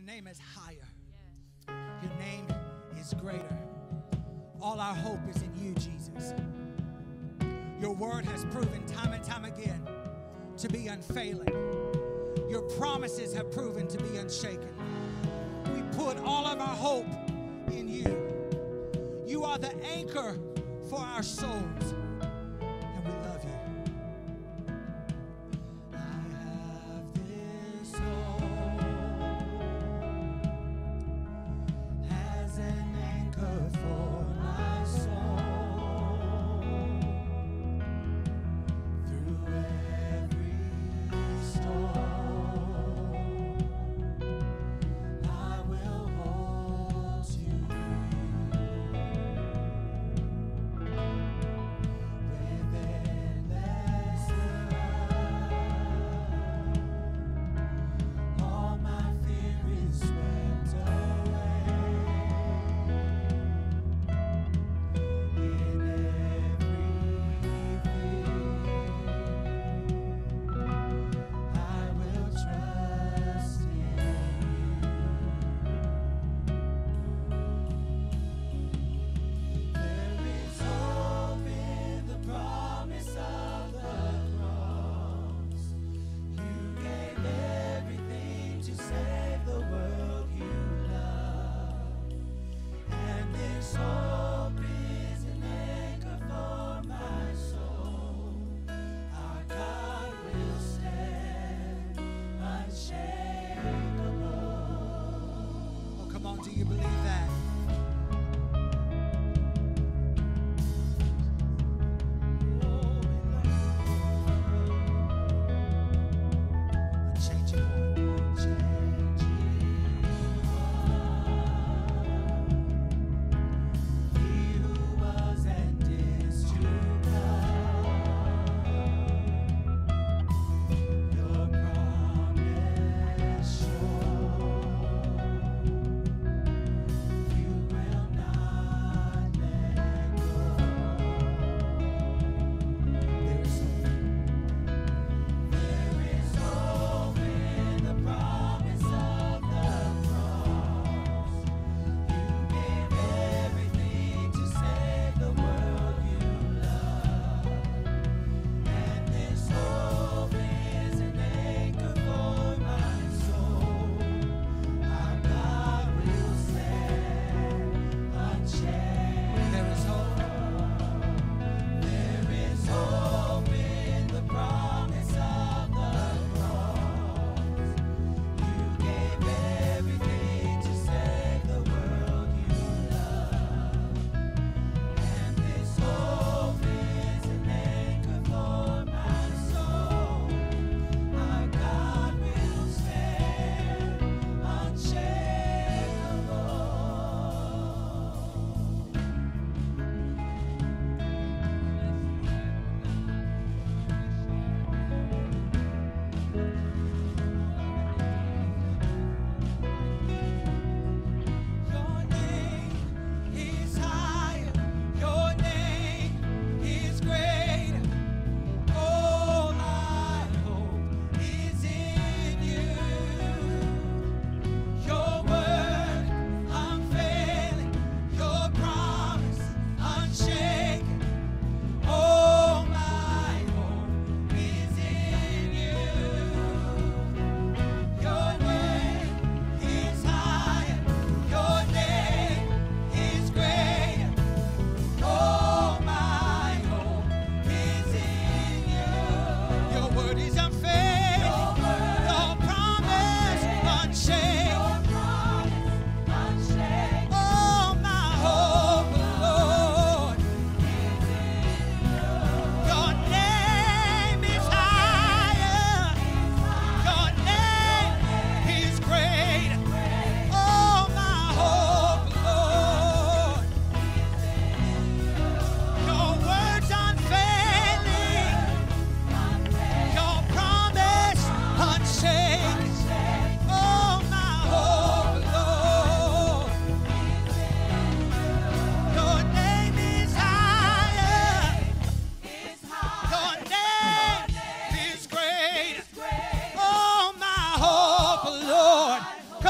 Your name is higher. Your name is greater. All our hope is in you, Jesus. Your word has proven time and time again to be unfailing. Your promises have proven to be unshaken. We put all of our hope in you. You are the anchor for our souls. Do you believe that?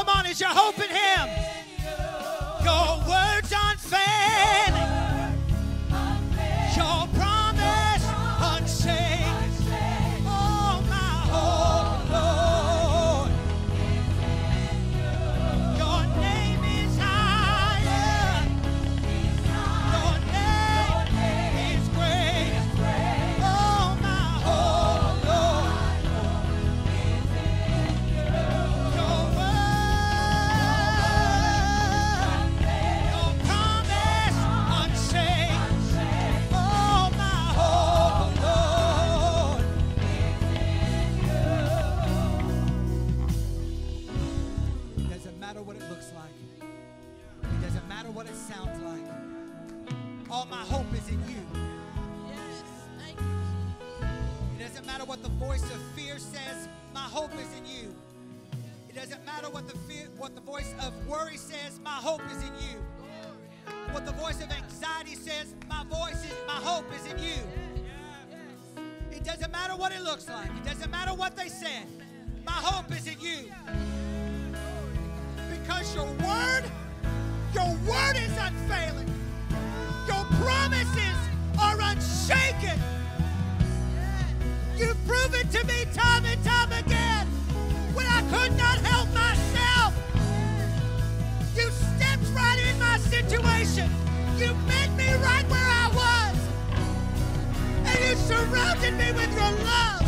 Come on, is your hope in Him? Your matter what the voice of fear says, my hope is in you. It doesn't matter what the fear, what the voice of worry says, my hope is in you. What the voice of anxiety says, my voice is my hope is in you. It doesn't matter what it looks like. It doesn't matter what they said. My hope is in you. Because your word, your word is unfailing. Your promises are unshaken. You've proven to me time and time again when I could not help myself. You stepped right in my situation. You met me right where I was. And you surrounded me with your love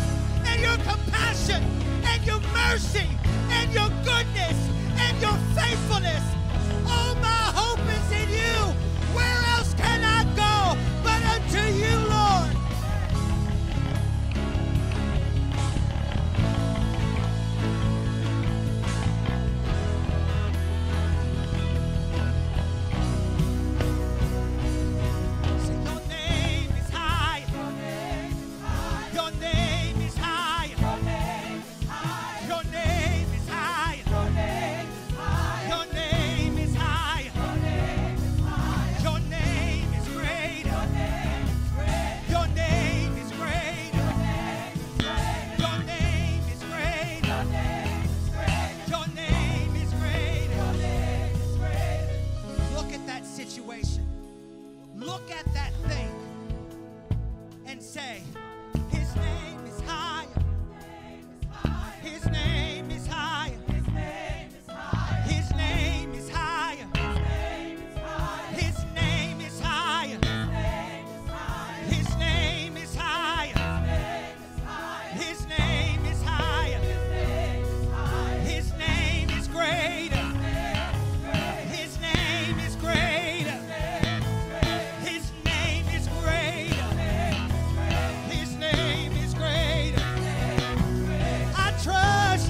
and your compassion and your mercy and your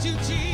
you, Jesus.